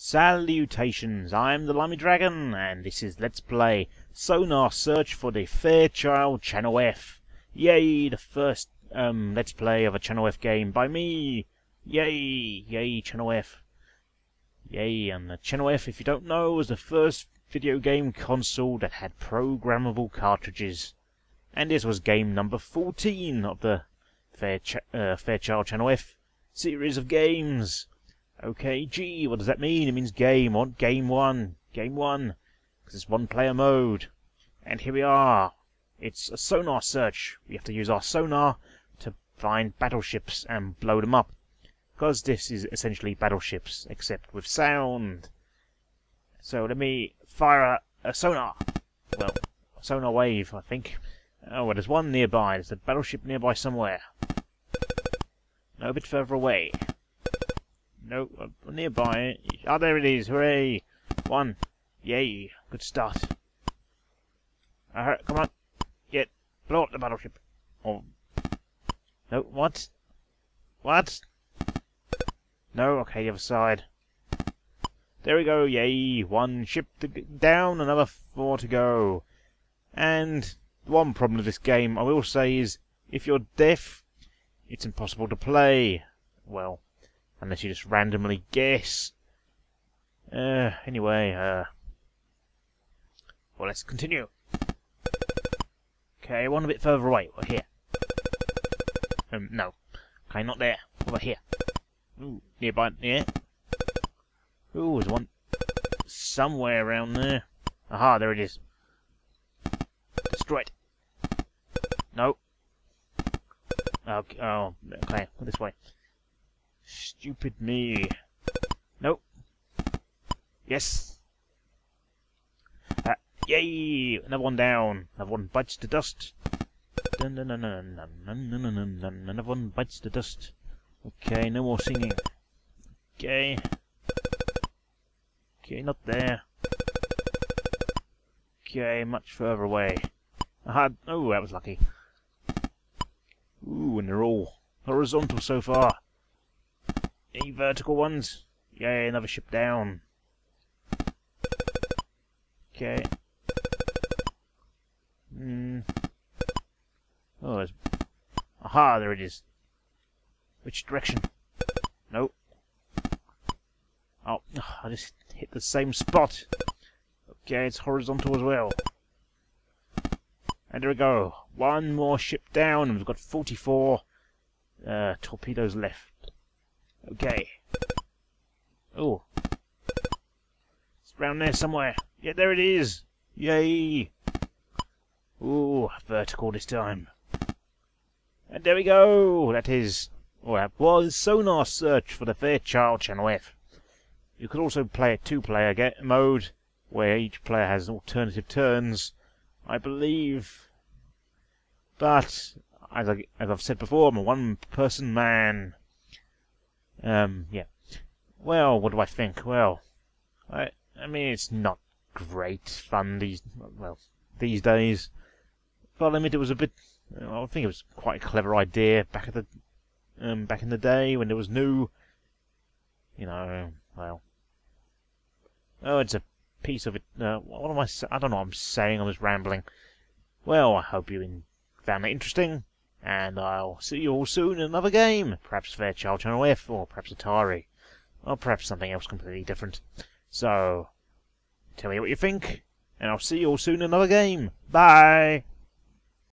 Salutations, I'm the Limey Dragon, and this is Let's Play Sonar Search for the Fairchild Channel F. Yay, the first um, Let's Play of a Channel F game by me. Yay, yay, Channel F. Yay, and the Channel F, if you don't know, was the first video game console that had programmable cartridges. And this was game number 14 of the uh, Fairchild Channel F series of games. Okay, G, what does that mean? It means game. Want game one. Game one. Because it's one player mode. And here we are. It's a sonar search. We have to use our sonar to find battleships and blow them up. Because this is essentially battleships, except with sound. So let me fire a, a sonar. Well, a sonar wave, I think. Oh, well, there's one nearby. There's a battleship nearby somewhere. No, a bit further away. No, uh, nearby. Ah, oh, there it is. Hooray! One. Yay. Good start. Uh, come on. Get. Blow up the battleship. Oh. No, what? What? No, okay, the other side. There we go, yay! One ship down, another four to go. And one problem of this game, I will say, is if you're deaf, it's impossible to play. Well, Unless you just randomly guess. Uh, anyway, uh... Well, let's continue. Okay, one a bit further away. We're here. Um, no. Okay, not there. Over here. Ooh, nearby, yeah. Ooh, there's one somewhere around there. Aha, there it is. Destroy it. No. Okay, oh, okay, this way. Stupid me. Nope. Yes. Uh, yay! Another one down. Another one bites the dust. Dun, dun, dun, dun, dun, dun, dun, dun, dun. Another one bites the dust. Okay, no more singing. Okay. Okay, not there. Okay, much further away. Aha! Oh, that was lucky. Ooh, and they're all horizontal so far. Any vertical ones? Yay, another ship down. Okay. Hmm. Oh, there's... Aha, there it is. Which direction? Nope. Oh, I just hit the same spot. Okay, it's horizontal as well. And there we go. One more ship down, and we've got 44 uh, torpedoes left. Okay. Oh. It's around there somewhere. Yeah, there it is. Yay. Ooh, vertical this time. And there we go. That is, or that was Sonar Search for the Fairchild Channel F. You could also play a two-player get mode, where each player has alternative turns, I believe. But, as, I, as I've said before, I'm a one-person man. Um, yeah. Well, what do I think? Well, I, I mean, it's not great fun these, well, these days. But I mean, it was a bit, I think it was quite a clever idea back at the, um, back in the day when it was new. You know, well. Oh, it's a piece of it. Uh, what am I? I don't know. what I'm saying. I'm just rambling. Well, I hope you found it interesting and I'll see you all soon in another game. Perhaps Fairchild Channel F, or perhaps Atari, or perhaps something else completely different. So, tell me what you think, and I'll see you all soon in another game. Bye!